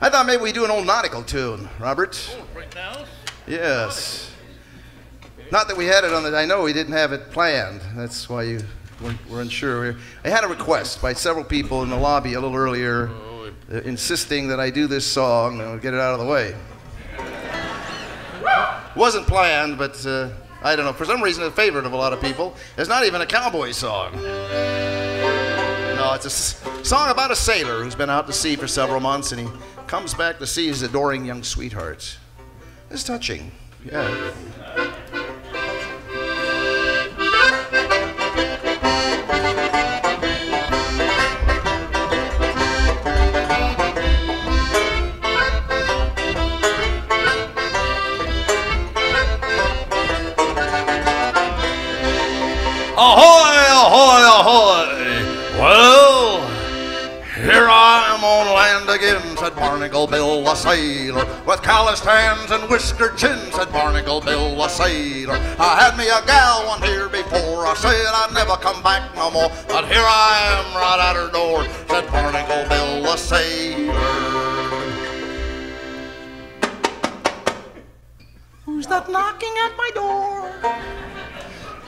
I thought maybe we'd do an old nautical tune, Robert. Right now? Yes. Not that we had it on the. I know we didn't have it planned. That's why you were, were unsure. I had a request by several people in the lobby a little earlier, uh, insisting that I do this song and get it out of the way. Wasn't planned, but uh, I don't know. For some reason, a favorite of a lot of people. It's not even a cowboy song. It's a song about a sailor who's been out to sea for several months and he comes back to see his adoring young sweetheart. It's touching. Yeah. Ahoy, here I am on land again, said Barnacle Bill, a sailor. With calloused hands and whiskered chin, said Barnacle Bill, a sailor. I had me a gal one here before, I said I'd never come back no more. But here I am right at her door, said Barnacle Bill, a sailor. Who's that knocking at my door?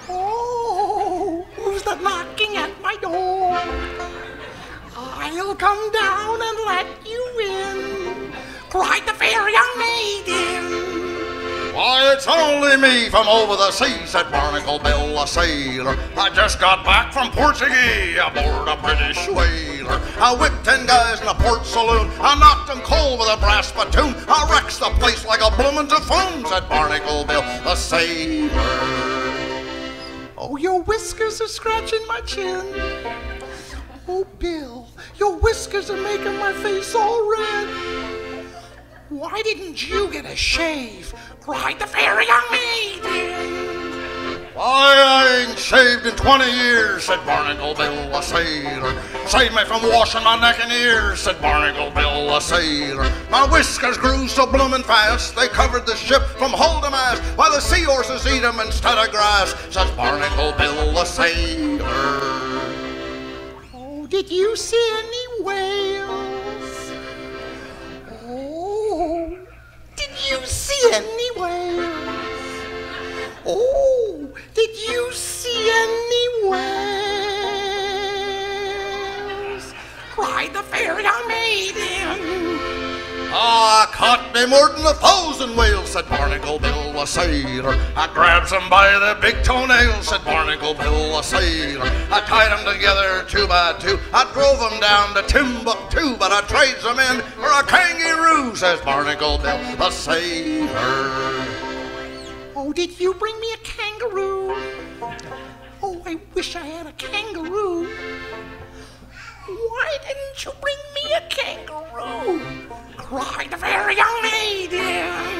Oh, who's that knocking at my door? I'll come down and let you in, cried the fair young maiden. Why, it's only me from over the sea, said Barnacle Bill, a sailor. I just got back from Portuguese aboard a British whaler. I whipped ten guys in a port saloon. I knocked them cold with a brass spittoon. I wrecks the place like a bloomin' typhoon, said Barnacle Bill, a sailor. Oh, your whiskers are scratching my chin. Oh, Bill, whiskers are making my face all red. Why didn't you get a shave? cried the fairy young maiden. Why, I ain't shaved in 20 years, said Barnacle Bill, a sailor. Save me from washing my neck and ears, said Barnacle Bill, a sailor. My whiskers grew so bloomin' fast, they covered the ship from hull to mast, while the seahorses eat 'em instead of grass, says Barnacle Bill, a sailor. Oh, did you see any whales? Oh, did you see any whales? Oh, did you see any whales? cried the fair maiden. Ah, I caught me more than a thousand whales, said Barnacle Bill, a sailor. I grabbed by the big toenails, said Barnacle Bill, a sailor. I tied them together two by two. I drove them down to Timbuktu, but I trades them in for a kangaroo, says Barnacle Bill, a sailor. Oh, did you bring me a kangaroo? Oh, I wish I had a kangaroo. Why didn't you bring a kangaroo? cried the very young maiden.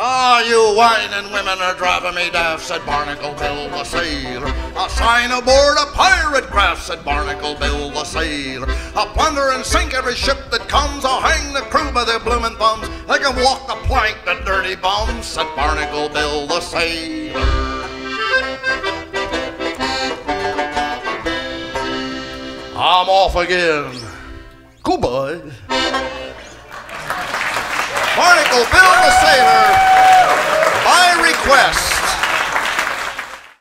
Ah, you whining women are driving me daft, said Barnacle Bill the sailor. A sign aboard a pirate craft, said Barnacle Bill the sailor. I'll plunder and sink every ship that comes. I'll hang the crew by their bloomin' thumbs. They can walk the plank, the dirty bums, said Barnacle Bill the sailor. I'm off again. Bill the Sailor, by request.